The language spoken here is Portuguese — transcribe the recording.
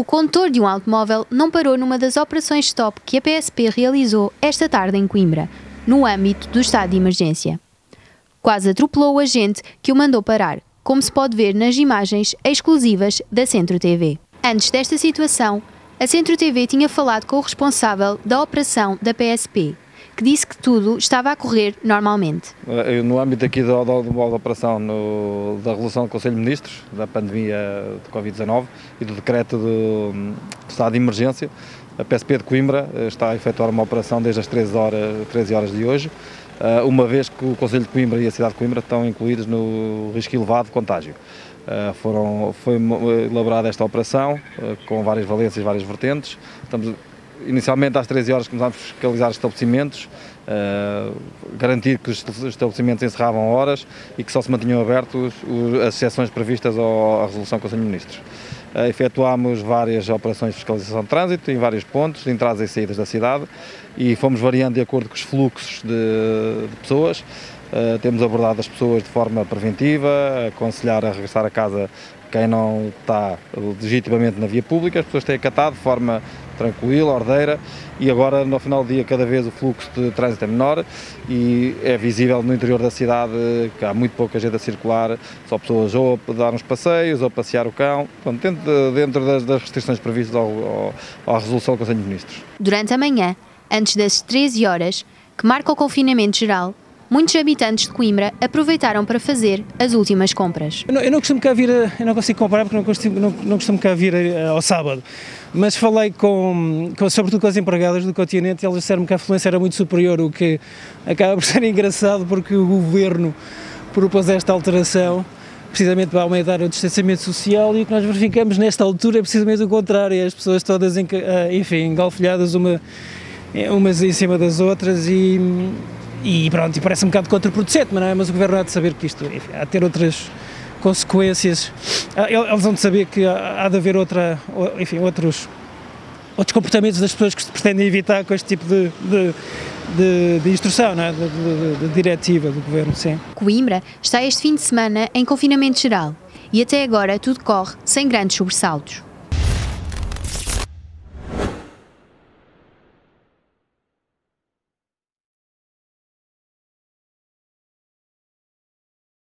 O condutor de um automóvel não parou numa das operações stop que a PSP realizou esta tarde em Coimbra, no âmbito do estado de emergência. Quase atropelou o agente que o mandou parar, como se pode ver nas imagens exclusivas da Centro TV. Antes desta situação, a Centro TV tinha falado com o responsável da operação da PSP, que disse que tudo estava a correr normalmente. Eh, no âmbito aqui da, da, da operação no, da resolução do Conselho de Ministros, da pandemia de Covid-19 e do decreto do, do estado de emergência, a PSP de Coimbra eh, está a efetuar uma operação desde as 13 horas, 13 horas de hoje, eh, uma vez que o Conselho de Coimbra e a cidade de Coimbra estão incluídos no risco elevado de contágio. Foram, foi elaborada esta operação com várias valências, várias vertentes. Estamos inicialmente às 13 horas começámos a fiscalizar os estabelecimentos, uh, garantir que os estabelecimentos encerravam horas e que só se mantinham abertos as exceções previstas à resolução do Conselho de Ministros. Uh, efetuámos várias operações de fiscalização de trânsito em vários pontos, de entradas e saídas da cidade e fomos variando de acordo com os fluxos de, de pessoas. Uh, temos abordado as pessoas de forma preventiva, aconselhar a regressar a casa quem não está legitimamente na via pública, as pessoas têm acatado de forma tranquila, ordeira e agora no final do dia cada vez o fluxo de trânsito é menor e é visível no interior da cidade que há muito pouca gente a circular, só pessoas ou a dar uns passeios ou a passear o cão, dentro, dentro das, das, restrições previstas ao, ao, à resolução do Conselho de Ministros. Durante a manhã, antes das 13 horas, que marca o confinamento geral, muitos habitantes de Coimbra aproveitaram para fazer as últimas compras. Eu não, eu não costumo cá vir, eu não consigo comprar porque não costumo, não, não costumo cá vir eh, ao sábado, mas falei com, com, sobretudo com as empregadas do continente elas disseram-me que a afluência era muito superior, o que acaba por ser engraçado porque o governo propôs esta alteração precisamente para aumentar o distanciamento social e o que nós verificamos nesta altura é precisamente o contrário, as pessoas todas, eh, enfim, engalfilhadas uma, umas em cima das outras e e pronto, e parece um bocado contraproducente, mas, é? mas o governo há de saber que isto enfim, há de ter outras consequências, ah, eles vão de saber que há de haver outra, enfim, outros, outros comportamentos das pessoas que se pretendem evitar com este tipo de, de, de, de instrução, não é? de, de, de diretiva do governo, sim. Coimbra está este fim de semana em confinamento geral e até agora tudo corre sem grandes sobressaltos.